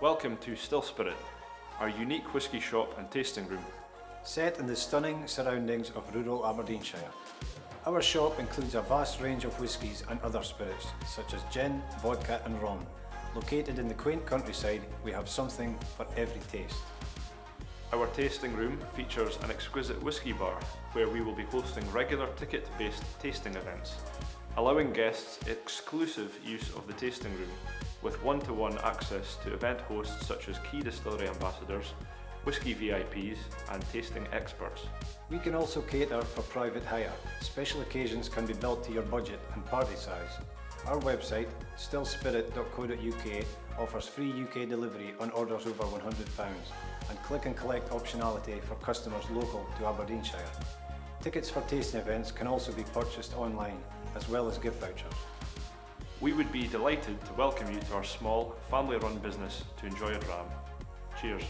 Welcome to Still Spirit, our unique whisky shop and tasting room. Set in the stunning surroundings of rural Aberdeenshire. Our shop includes a vast range of whiskies and other spirits, such as gin, vodka and rum. Located in the quaint countryside, we have something for every taste. Our tasting room features an exquisite whisky bar where we will be hosting regular ticket-based tasting events, allowing guests exclusive use of the tasting room with one-to-one -one access to event hosts such as key distillery ambassadors, whisky VIPs and tasting experts. We can also cater for private hire. Special occasions can be built to your budget and party size. Our website, stillspirit.co.uk offers free UK delivery on orders over £100 and click and collect optionality for customers local to Aberdeenshire. Tickets for tasting events can also be purchased online, as well as gift vouchers. We would be delighted to welcome you to our small, family-run business to enjoy a dram. Cheers.